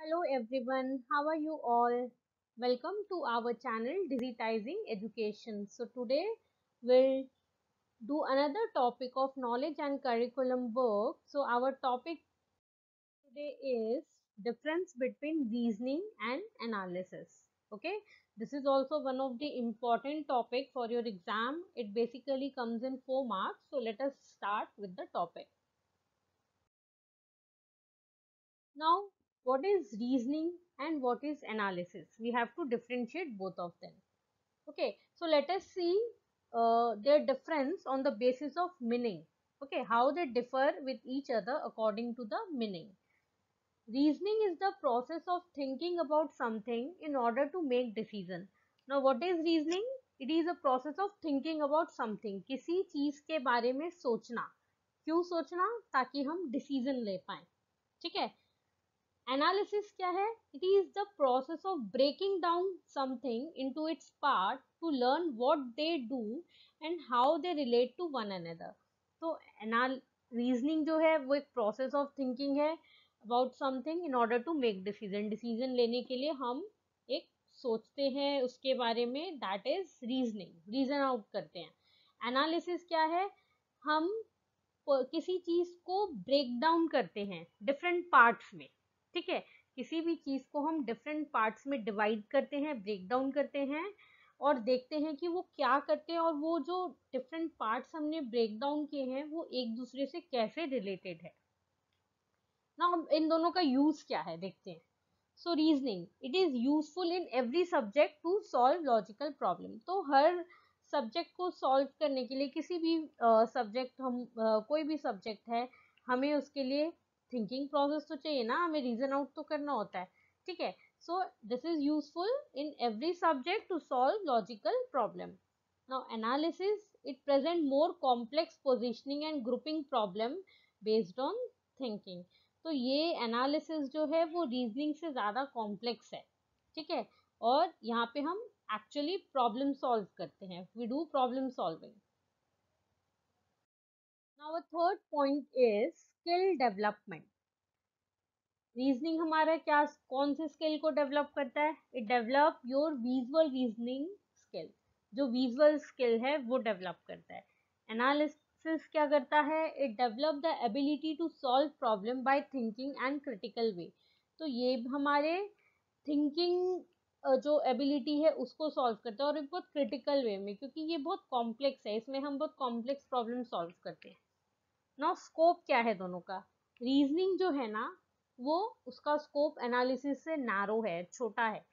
Hello everyone, how are you all? Welcome to our channel Digitizing Education. So today we'll do another topic of knowledge and curriculum work. So our topic today is difference between reasoning and analysis. Okay, this is also one of the important topic for your exam. It basically comes in four marks. So let us start with the topic. Now what is reasoning and what is analysis we have to differentiate both of them okay so let us see uh, their difference on the basis of meaning okay how they differ with each other according to the meaning reasoning is the process of thinking about something in order to make decision now what is reasoning it is a process of thinking about something किसी चीज के बारे में सोचना क्यों सोचना ताकि हम डिसीजन ले पाए ठीक है एनालिसिस क्या है? It is the process of breaking down something into its part to learn what they do and how they relate to one another तो एनाल रीजनिंग जो है, वो एक प्रोसेस ऑफ़ थिंकिंग है about something in order to make decision decision लेने के लिए हम एक सोचते हैं उसके बारे में that is reasoning reason out करते हैं। एनालिसिस क्या है? हम किसी चीज़ को ब्रेक डाउन करते हैं डिफरेंट पार्ट्स में। ठीक है? किसी भी चीज़ को हम डिफरेंट पार्ट्स में डिवाइड करते हैं ब्रेक डाउन करते हैं और देखते हैं कि वो क्या करते हैं और वो जो डिफरेंट पार्ट्स हमने ब्रेक डाउन किए हैं वो एक दूसरे से कैसे रिलेटेड है। ना इन दोनों का यूज़ क्या है? देखते हैं। So reasoning it is useful in every subject to solve logical problem तो हर सब्जेक्ट को सॉल्व करने के लिए किसी भी सब्जेक्ट uh, हम uh, कोई भी सब्जेक्ट है हमें उसके लिए थिंकिंग प्रोसेस तो चाहिए ना, हमें रीजन आउट तो करना होता है, ठीक है? So this is useful in every subject to solve logical problem now analysis it present more complex positioning and grouping problem based on thinking तो ये एनालिसिस जो है, वो रीजनिंग से ज़्यादा कॉम्प्लेक्स है, ठीक है? और यहाँ पे हम एक्चुअली प्रॉब्लम सॉल्व करते हैं. We do problem solving now third point is skill development reasoning हमारा क्या, कौन से स्किल को डेवलप करता है? It develop your visual reasoning skill जो विजुअल स्किल है, वो डेवलप करता है. एनालिसिस क्या करता है? It develop the ability to solve problem by thinking and critical way तो ये हमारे थिंकिंग जो एबिलिटी है, उसको सॉल्व करता है और एक बहुत क्रिटिकल वे में, क्योंकि ये बहुत कॉम्प्लेक्स है, इसमें हम बहुत कॉम्प्लेक्स प्रॉब्लम सॉल्व करते हैं। ना स्कोप क्या है दोनों का? रीजनिंग जो है ना, वो उसका स्कोप एनालिसिस से नैरो है, छोटा है।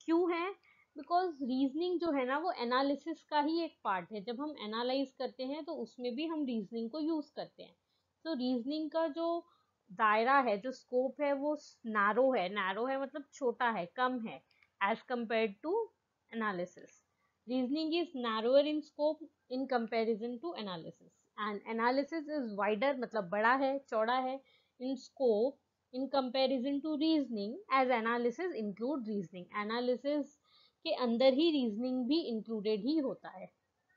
क्यों है? बिकॉज़ रीजनिंग जो है ना, वो एनालिसिस का ही एक पार्ट है। जब हम एनालाइज करते हैं तो उसमें भी हम रीजनिंग को यूज़ करते हैं। तो रीजनिंग का जो दायरा है, जो स्कोप है, वो नैरो है। नैरो है मतलब छोटा है, कम है as compare to analysis reasoning is narrower in scope in comparison to analysis and analysis is wider मतलब बड़ा है चौड़ा है in scope in comparison to reasoning as analysis include reasoning analysis के अंदर ही रीजनिंग भी इंक्लूडेड ही होता है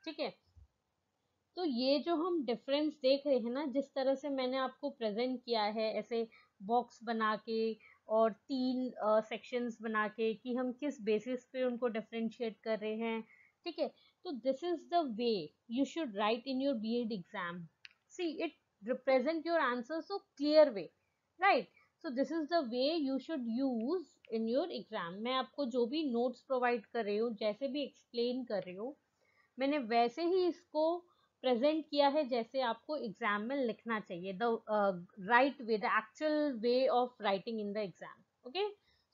ठीक है? तो ये जो हम डिफरेंस देख रहे हैं ना जिस तरह से मैंने आपको प्रेजेंट किया है ऐसे बॉक्स बना के और तीन सेक्शंस uh, बना के कि हम किस बेसिस पे उनको डिफ्रेंशिएट कर रहे हैं ठीक है? So this is the way you should write in your B.Ed exam. See, it represent your answer so clear way, right? So this is the way you should use in your exam. मैं आपको जो भी notes provide कर रही हूँ जैसे भी explain कर रही हूँ मैंने वैसे ही इसको प्रेजेंट किया है जैसे आपको एग्ज़ाम में लिखना चाहिए the right way the actual way of writing in the exam okay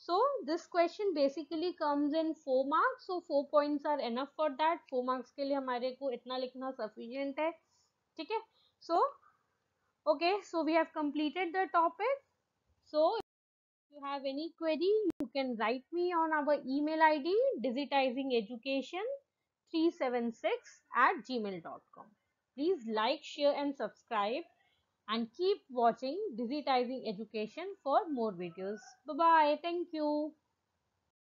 So this question basically comes in four marks. So four points are enough for that. Four marks के लिए हमारे को इतना लिखना sufficient है ठीक है So okay, so we have completed the topic. So if you have any query, you can write me on our email ID digitizingeducation 376 at gmail.com. Please like, share and subscribe and keep watching Digitizing Education for more videos. Bye-bye. Thank you.